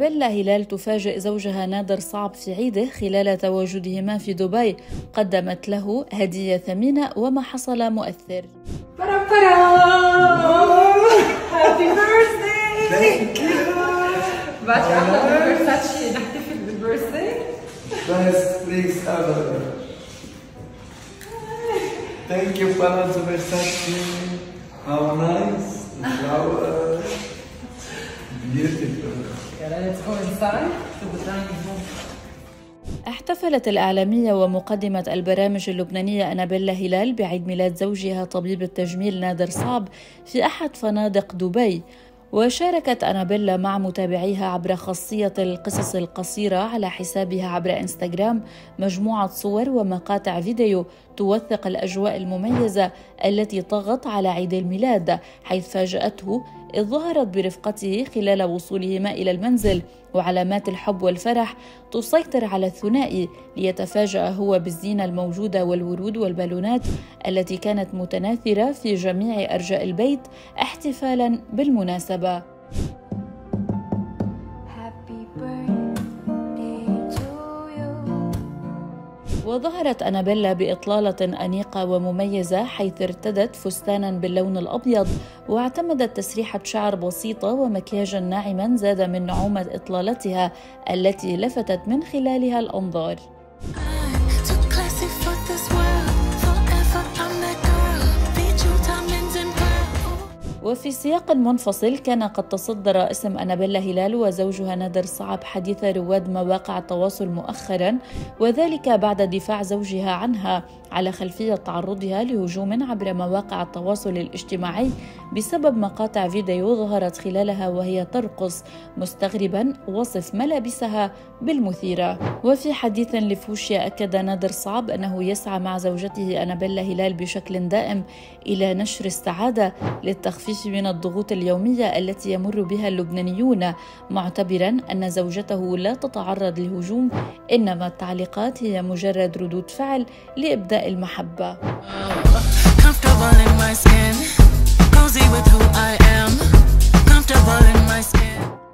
أنابيلا هلال تفاجئ زوجها نادر صعب في عيده خلال تواجدهما في دبي. قدمت له هدية ثمينة وما حصل مؤثر. Thank you, Palazzo Versace. How nice. The احتفلت الإعلامية ومقدمة البرامج اللبنانية أنابيلا هلال بعيد ميلاد زوجها طبيب التجميل نادر صعب في أحد فنادق دبي وشاركت أنابيلا مع متابعيها عبر خاصية القصص القصيرة على حسابها عبر إنستغرام مجموعة صور ومقاطع فيديو توثق الأجواء المميزة التي طغت على عيد الميلاد حيث فاجأته إذ ظهرت برفقته خلال وصولهما إلى المنزل وعلامات الحب والفرح تسيطر على الثنائي ليتفاجأ هو بالزينة الموجودة والورود والبالونات التي كانت متناثرة في جميع أرجاء البيت احتفالا بالمناسبة. وظهرت أنابيلا بإطلالة أنيقة ومميزة حيث ارتدت فستانا باللون الأبيض واعتمدت تسريحة شعر بسيطة ومكياجا ناعما زاد من نعومة إطلالتها التي لفتت من خلالها الأنظار. وفي سياق منفصل كان قد تصدر اسم أنابيلا هلال وزوجها نادر صعب حديث رواد مواقع التواصل مؤخرا وذلك بعد دفاع زوجها عنها على خلفية تعرضها لهجوم عبر مواقع التواصل الاجتماعي بسبب مقاطع فيديو ظهرت خلالها وهي ترقص مستغربا وصف ملابسها بالمثيرة. وفي حديث لفوشيا أكد نادر صعب أنه يسعى مع زوجته أنابيلا هلال بشكل دائم إلى نشر السعادة للتخفيف من الضغوط اليومية التي يمر بها اللبنانيون معتبرا أن زوجته لا تتعرض لهجوم إنما التعليقات هي مجرد ردود فعل لإبداء المحبة.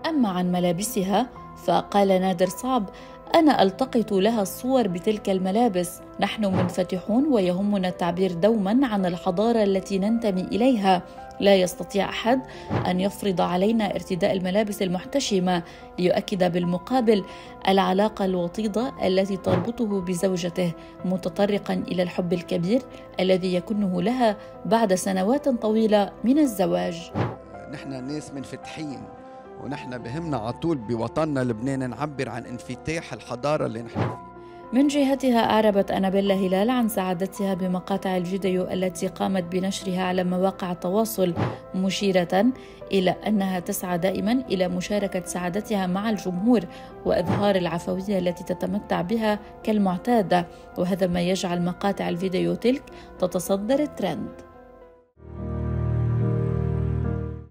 أما عن ملابسها فقال نادر صعب أنا ألتقط لها الصور بتلك الملابس. نحن منفتحون ويهمنا التعبير دوما عن الحضارة التي ننتمي إليها. لا يستطيع أحد أن يفرض علينا ارتداء الملابس المحتشمة ليؤكد بالمقابل العلاقة الوطيدة التي تربطه بزوجته متطرقا إلى الحب الكبير الذي يكنه لها بعد سنوات طويلة من الزواج. نحن ناس منفتحين. ونحن بهمنا على طول بوطننا لبنان نعبر عن انفتاح الحضارة اللي نحن فيها. من جهتها أعربت أنابيلا هلال عن سعادتها بمقاطع الفيديو التي قامت بنشرها على مواقع التواصل مشيرة إلى أنها تسعى دائما إلى مشاركة سعادتها مع الجمهور وإظهار العفوية التي تتمتع بها كالمعتادة وهذا ما يجعل مقاطع الفيديو تلك تتصدر الترند.